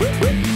Woo, woo.